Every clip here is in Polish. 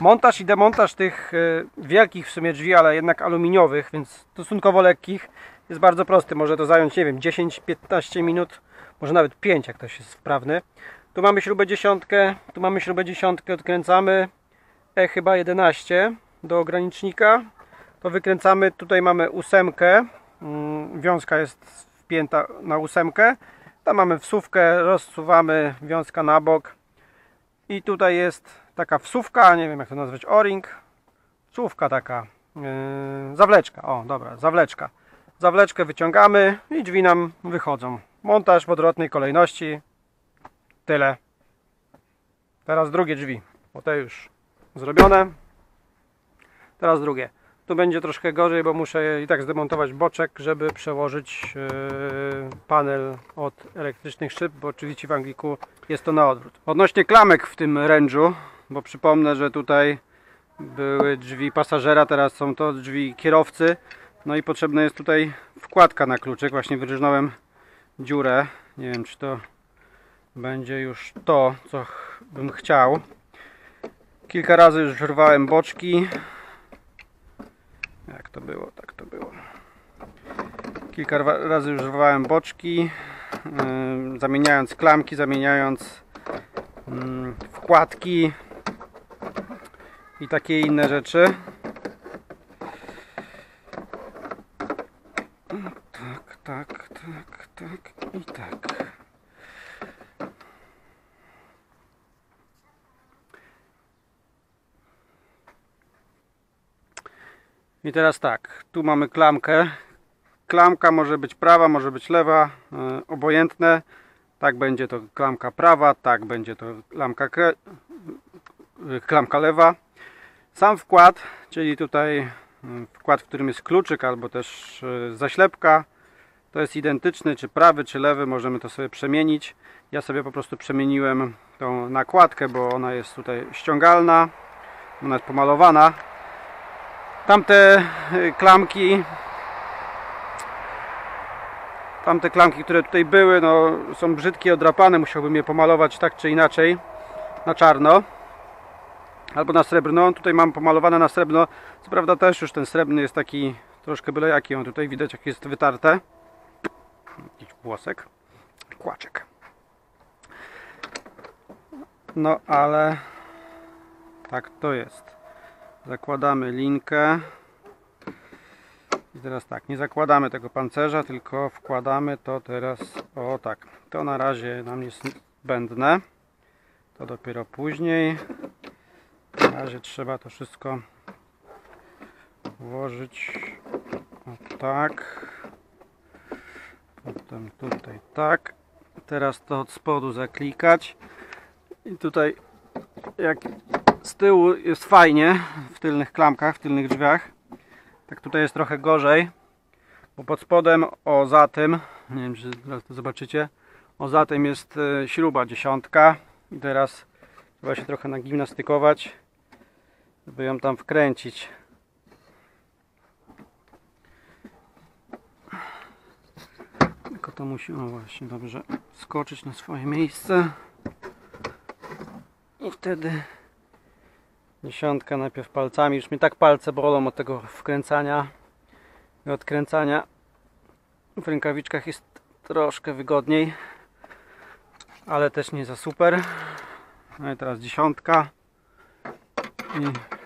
Montaż i demontaż tych y, wielkich w sumie drzwi, ale jednak aluminiowych, więc stosunkowo lekkich, jest bardzo prosty. Może to zająć, nie wiem, 10-15 minut, może nawet 5, jak ktoś jest wprawny. Tu mamy śrubę dziesiątkę, tu mamy śrubę dziesiątkę, odkręcamy E chyba 11 do ogranicznika. To wykręcamy, tutaj mamy ósemkę, mm, wiązka jest wpięta na ósemkę. Tam mamy wsówkę, rozsuwamy wiązka na bok. I tutaj jest taka wsówka, nie wiem jak to nazwać, o-ring. Wsówka taka, yy, zawleczka, o dobra, zawleczka. Zawleczkę wyciągamy i drzwi nam wychodzą. Montaż w odwrotnej kolejności. Tyle. Teraz drugie drzwi, bo te już zrobione. Teraz drugie. Tu będzie troszkę gorzej, bo muszę i tak zdemontować boczek, żeby przełożyć yy, panel od elektrycznych szyb, bo oczywiście w Angliku jest to na odwrót. Odnośnie klamek w tym rężu, bo przypomnę, że tutaj były drzwi pasażera, teraz są to drzwi kierowcy. No i potrzebna jest tutaj wkładka na kluczyk. Właśnie wyrżnąłem dziurę. Nie wiem, czy to będzie już to, co bym chciał. Kilka razy już rwałem boczki. Jak to było? Tak to było. Kilka razy już rwałem boczki, ym, zamieniając klamki, zamieniając ym, wkładki i takie inne rzeczy. Tak, tak, tak, tak i tak. I teraz tak, tu mamy klamkę. Klamka może być prawa, może być lewa, e, obojętne. Tak będzie to klamka prawa, tak będzie to klamka, klamka lewa. Sam wkład, czyli tutaj e, wkład, w którym jest kluczyk albo też e, zaślepka, to jest identyczny, czy prawy, czy lewy, możemy to sobie przemienić. Ja sobie po prostu przemieniłem tą nakładkę, bo ona jest tutaj ściągalna, ona jest pomalowana. Tamte y, klamki, tamte klamki, które tutaj były, no, są brzydkie, odrapane, musiałbym je pomalować tak czy inaczej na czarno albo na srebrno. Tutaj mam pomalowane na srebrno. Co prawda też już ten srebrny jest taki troszkę byle jaki. On tutaj widać jak jest wytarte. Jakiś włosek. Kłaczek. No ale tak to jest. Zakładamy linkę. I teraz tak, nie zakładamy tego pancerza, tylko wkładamy to teraz, o tak, to na razie nam jest zbędne. To dopiero później. Na razie trzeba to wszystko włożyć o tak. Potem tutaj tak. Teraz to od spodu zaklikać. I tutaj jak z tyłu jest fajnie w tylnych klamkach, w tylnych drzwiach. Tak tutaj jest trochę gorzej. Bo pod spodem o za tym, nie wiem czy zaraz to zobaczycie, o za tym jest e, śruba dziesiątka. I teraz trzeba się trochę nagimnastykować, żeby ją tam wkręcić. Tylko to musi, o właśnie, dobrze, skoczyć na swoje miejsce. I wtedy dziesiątka najpierw palcami. Już mi tak palce bolą od tego wkręcania i odkręcania. W rękawiczkach jest troszkę wygodniej, ale też nie za super. No i teraz dziesiątka. I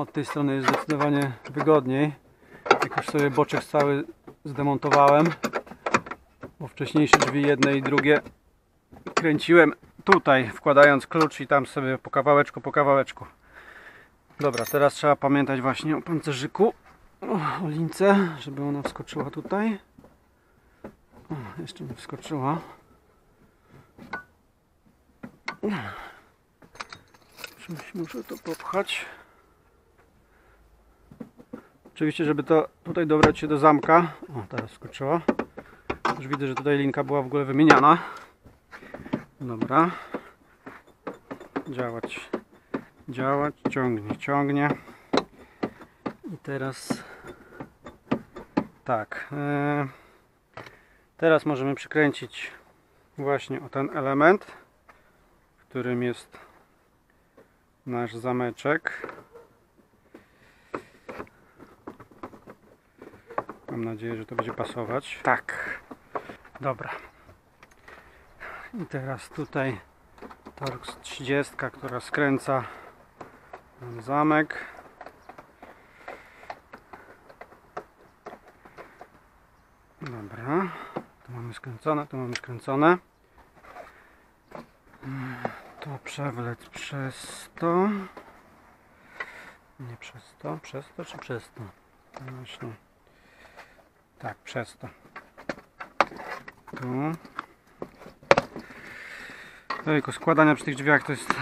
od tej strony jest zdecydowanie wygodniej. Jak już sobie boczek cały zdemontowałem, bo wcześniejsze drzwi jedne i drugie kręciłem tutaj, wkładając klucz i tam sobie po kawałeczku, po kawałeczku. Dobra, teraz trzeba pamiętać właśnie o pancerzyku, o, lince, żeby ona wskoczyła tutaj. O, jeszcze nie wskoczyła. Czymś muszę to popchać. Oczywiście, żeby to tutaj dobrać się do zamka. O, teraz wskoczyła. Już widzę, że tutaj linka była w ogóle wymieniana. Dobra. Działać. Działać. Ciągnie, ciągnie. I teraz tak. e, Teraz możemy przykręcić właśnie o ten element, którym jest nasz zameczek. Mam nadzieję, że to będzie pasować. Tak. Dobra. I teraz tutaj Torx 30, która skręca zamek. Dobra. Tu mamy skręcone, tu mamy skręcone. Mm, To przewlec przez to. Nie przez to, przez to czy przez to? No Właśnie. Tak, przez to. Tu. Ojku, składania przy tych drzwiach to jest...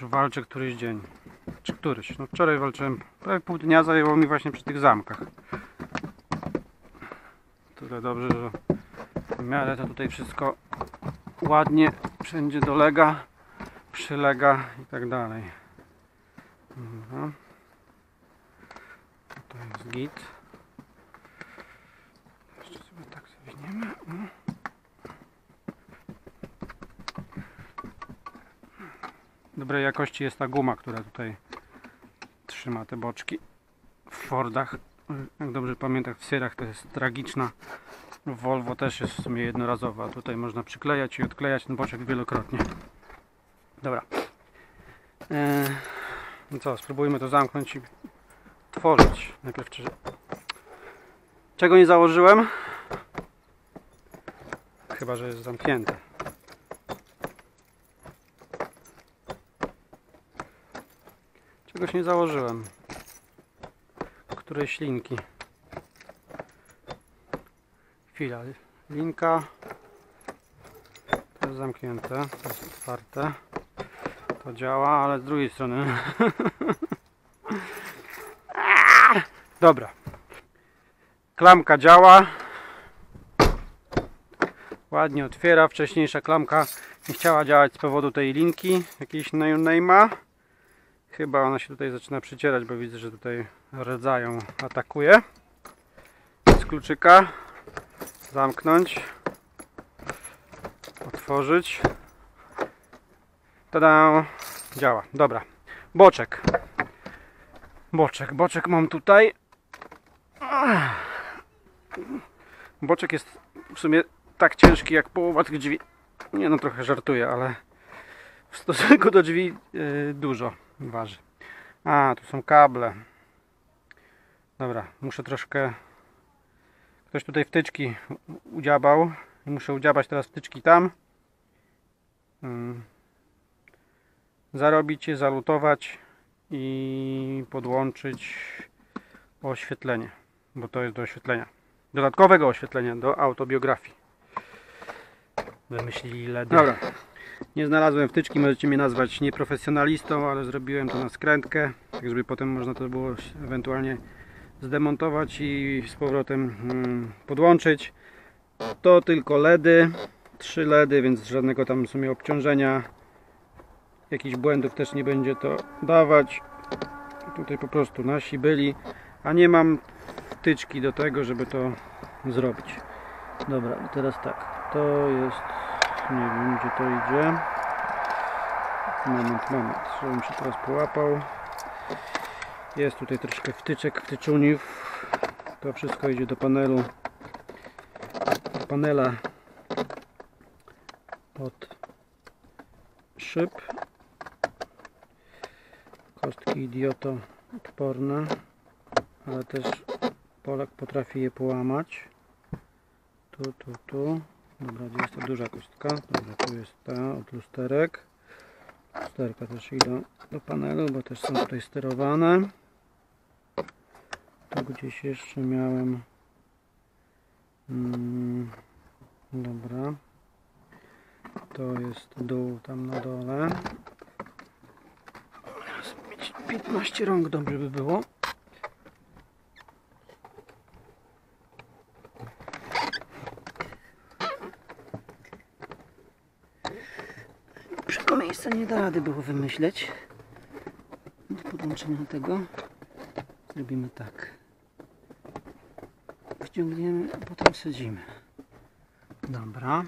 Już walczę któryś dzień. Czy któryś? No wczoraj walczyłem. Prawie pół dnia zajęło mi właśnie przy tych zamkach. Tyle dobrze, że w miarę to tutaj wszystko ładnie wszędzie dolega, przylega i tak dalej. Dobra. To jest git. Jeszcze sobie tak zawiniemy. Dobrej jakości jest ta guma, która tutaj trzyma te boczki w Fordach. Jak dobrze pamiętam, w Syrach to jest tragiczna. Volvo też jest w sumie jednorazowa. Tutaj można przyklejać i odklejać ten boczek wielokrotnie. Dobra. Eee, co, spróbujmy to zamknąć i tworzyć. Najpierw czy... Czego nie założyłem? Chyba, że jest zamknięte. Czegoś nie założyłem. Której ślinki? Chwila. Linka. To jest zamknięte. To jest otwarte. To działa, ale z drugiej strony. Dobra. Klamka działa. Ładnie otwiera. Wcześniejsza klamka nie chciała działać z powodu tej linki. Jakiejś no name'a. Chyba ona się tutaj zaczyna przycierać, bo widzę, że tutaj rdzają atakuje. Z kluczyka zamknąć, otworzyć. Tada! Działa. Dobra. Boczek. Boczek. Boczek mam tutaj. Boczek jest w sumie tak ciężki jak połowa tych drzwi. Nie no, trochę żartuję, ale w stosunku do drzwi yy, dużo waży. A, tu są kable. Dobra, muszę troszkę. Ktoś tutaj wtyczki udziabał. Muszę udziabać teraz wtyczki tam. Mm. Zarobić je, zalutować i podłączyć oświetlenie, bo to jest do oświetlenia. Dodatkowego oświetlenia do autobiografii. Wymyślili LEDy. Dobra. Nie znalazłem wtyczki, możecie mnie nazwać nieprofesjonalistą, ale zrobiłem to na skrętkę, tak żeby potem można to było ewentualnie zdemontować i z powrotem mm, podłączyć. To tylko LEDy, trzy LEDy, więc żadnego tam w sumie obciążenia, jakichś błędów też nie będzie to dawać. Tutaj po prostu nasi byli, a nie mam wtyczki do tego, żeby to zrobić. Dobra, teraz tak, to jest, nie wiem gdzie to idzie. Moment, moment, żebym się teraz połapał. Jest tutaj troszkę wtyczek, wtyczuniów. To wszystko idzie do panelu. Do panela od szyb. Kostki idioto odporne, ale też Polak potrafi je połamać. Tu, tu, tu. Dobra, gdzie jest ta duża kostka? Dobra, tu jest ta od lusterek. Lusterka też idą do panelu, bo też są tutaj sterowane. Tu gdzieś jeszcze miałem. Mm, dobra. To jest dół tam na dole. Teraz mieć 15 rąk dobrze by było. Miejsca nie da rady było wymyśleć. Do podłączenia tego zrobimy tak. Wciągniemy, a potem sadzimy. Dobra.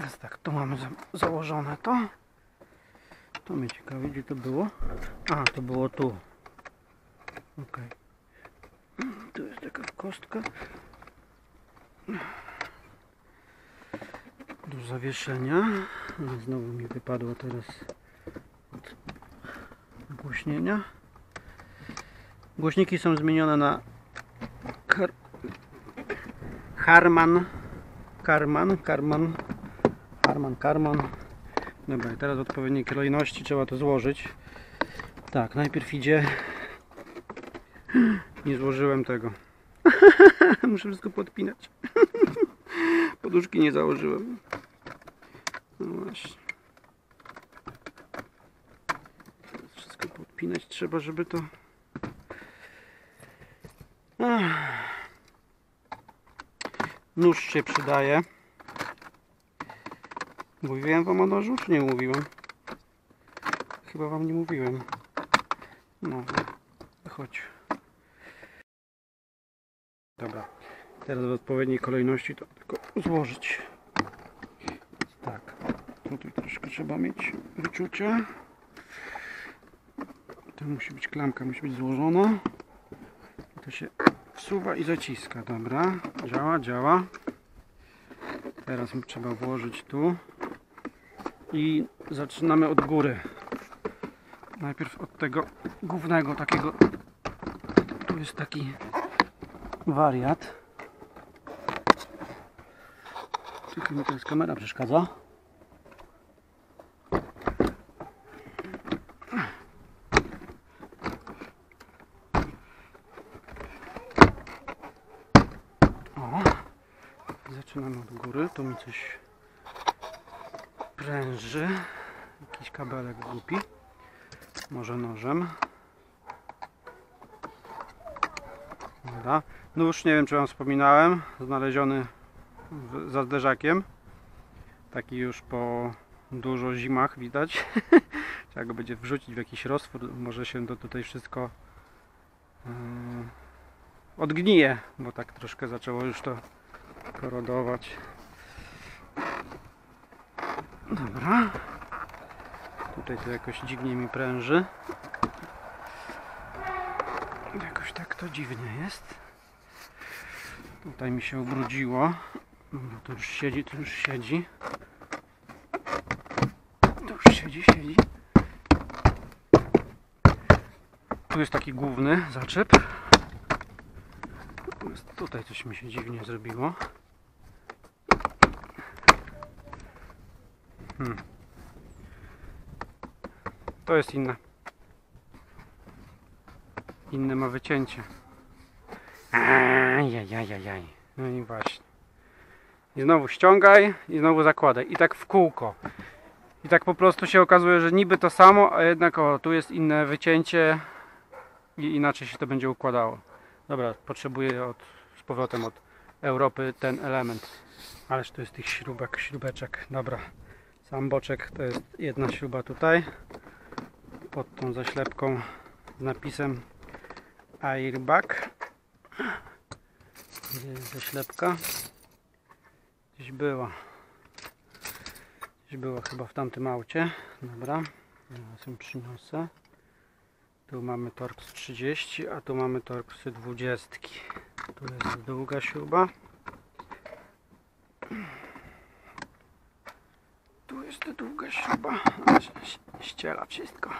Więc tak, tu mamy za założone to. To mnie ciekawi, gdzie to było. A, to było tu. Ok. Tu jest taka kostka. Do zawieszenia. Znowu mi wypadło teraz od głośnienia. Głośniki są zmienione na Kar Harman Karman, Karman Harman, Karman Dobra, teraz w odpowiedniej kolejności trzeba to złożyć. Tak, najpierw idzie Nie złożyłem tego Muszę wszystko podpinać Poduszki nie założyłem właśnie Wszystko podpinać trzeba, żeby to Ach. Nóż się przydaje. Mówiłem wam o nożu, czy nie mówiłem? Chyba wam nie mówiłem. No, chodź. Dobra, teraz w odpowiedniej kolejności to tylko złożyć. Tutaj troszkę trzeba mieć wyczucia. To musi być klamka, musi być złożona. To się wsuwa i zaciska, dobra. Działa, działa. Teraz trzeba włożyć tu. I zaczynamy od góry. Najpierw od tego głównego takiego. Tu jest taki wariat. Tylko mi teraz kamera przeszkadza. O, zaczynamy od góry. Tu mi coś pręży. Jakiś kabelek głupi. Może nożem. Dobra. Nóż, nie wiem czy Wam wspominałem, znaleziony za zderzakiem. Taki już po dużo zimach widać. Trzeba go będzie wrzucić w jakiś roztwór. Może się to tutaj wszystko yy, odgnije, bo tak troszkę zaczęło już to korodować. Dobra. Tutaj to jakoś dziwnie mi pręży. Jakoś tak to dziwnie jest. Tutaj mi się ubrudziło. Dobra, to już siedzi, to już siedzi. To już siedzi, siedzi. Tu jest taki główny zaczep. Tutaj coś mi się dziwnie zrobiło. Hmm. To jest inne. Inne ma wycięcie. Ajajajajaj. No i właśnie. I znowu ściągaj i znowu zakładaj. I tak w kółko. I tak po prostu się okazuje, że niby to samo, a jednak o, tu jest inne wycięcie i inaczej się to będzie układało. Dobra, potrzebuję od, z powrotem od Europy ten element. Ależ tu jest tych śrubek, śrubeczek. Dobra. Sam boczek to jest jedna śruba tutaj. Pod tą zaślepką z napisem Airbag. Zaślepka? Gdzieś była. Gdzieś była chyba w tamtym aucie. Dobra. Teraz ją przyniosę. Tu mamy Torx 30, a tu mamy Torxy 20. Tu jest długa śruba. Tu jest długa śruba. Ściela wszystko.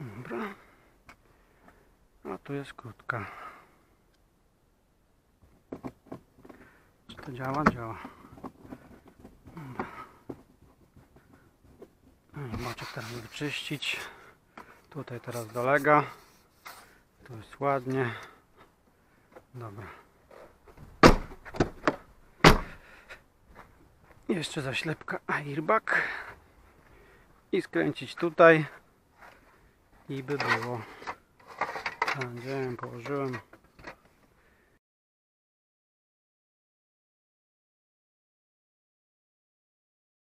Dobra. A tu jest krótka. Czy to działa? Działa. No Boczek teraz wyczyścić. Tutaj teraz dolega. Tu jest ładnie. Dobra. Jeszcze zaślepka airbag. I skręcić tutaj. I by było. A, Gdzie ją położyłem?